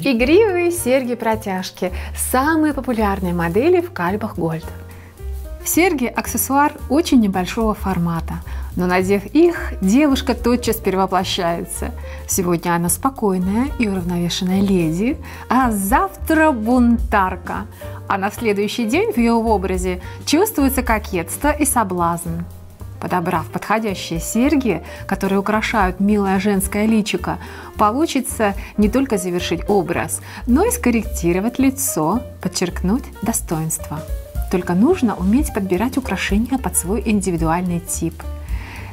Игривые серьги-протяжки – самые популярные модели в кальбах Gold. Серьги – аксессуар очень небольшого формата, но надев их, девушка тотчас перевоплощается. Сегодня она спокойная и уравновешенная леди, а завтра бунтарка. А на следующий день в ее образе чувствуется кокетство и соблазн. Подобрав подходящие серьги, которые украшают милое женское личико, получится не только завершить образ, но и скорректировать лицо, подчеркнуть достоинство. Только нужно уметь подбирать украшения под свой индивидуальный тип.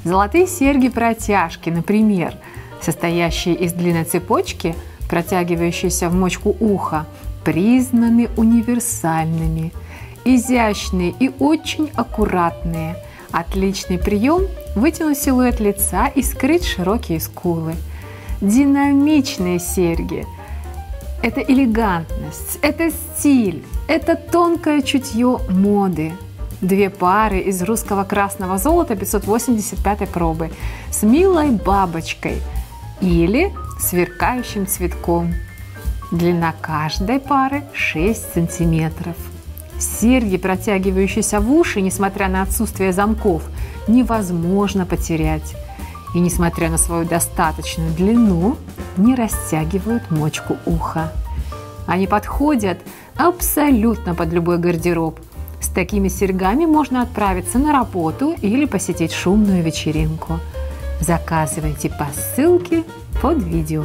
Золотые серьги-протяжки, например, состоящие из длинной цепочки, протягивающейся в мочку уха, признаны универсальными, изящные и очень аккуратные – Отличный прием – вытянуть силуэт лица и скрыть широкие скулы. Динамичные серьги – это элегантность, это стиль, это тонкое чутье моды. Две пары из русского красного золота 585 пробы с милой бабочкой или сверкающим цветком. Длина каждой пары 6 сантиметров. Серьги, протягивающиеся в уши, несмотря на отсутствие замков, невозможно потерять. И несмотря на свою достаточную длину, не растягивают мочку уха. Они подходят абсолютно под любой гардероб. С такими серьгами можно отправиться на работу или посетить шумную вечеринку. Заказывайте по ссылке под видео.